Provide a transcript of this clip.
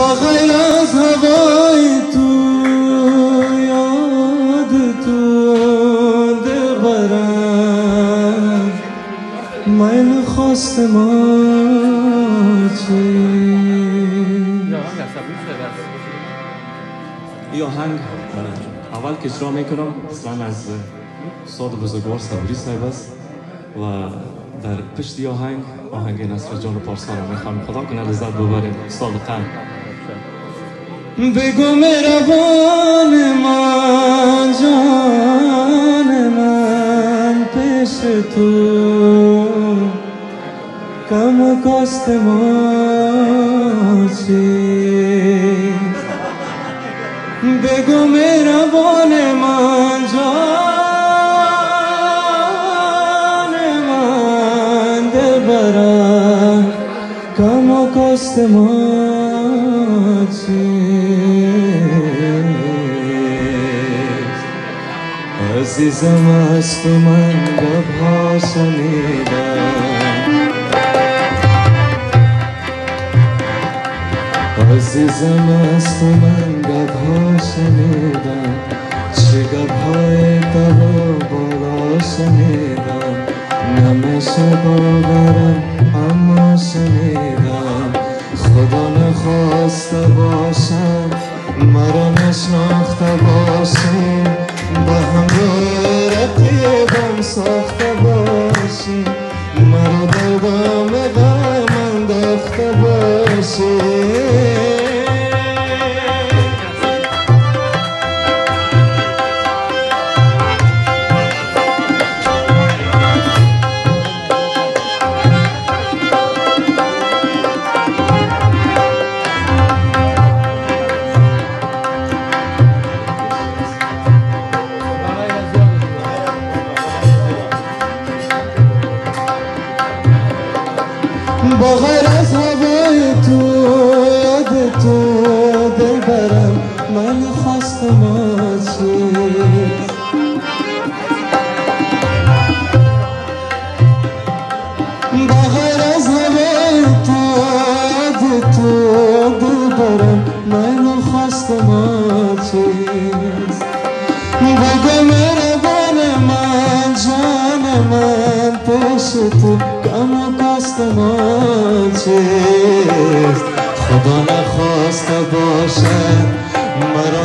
با غیر از هوای تو یاد تو دل میل خواست ما چی؟ ای آهنگ اول که اجرا می‌کنم اصلا از استاد بزرگوار صبری صاحب است و در پشت آهنگ آهنگ نصر جان پارسا رو می‌خوام خدا کنه لذت ببریم. استاد قلب বেগমের বন মান মান পেশ তু কম কষ্ট মাছে বেগমের বন মান মান দেবরা কম কষ্ট মান دل برم کم و کاست ما چیست عزیزم از تو من گبها شنیدم عزیزم از تو من گبها شنیدم چه گبهای تب و بالا شنیدم نمیشه باورم اما مرا نشناخته باشی به هم رقیبم ساخته باشی مرا در دام غم انداخته باشی با غیر از هوای تو یاد تو دل برم من خواست ما چیست با از هوای تو یاد تو دل برم من خواست ما چیست بگو مهربان من جان من پیش تو کاست ما چیست خدا نخواسته باشه مرا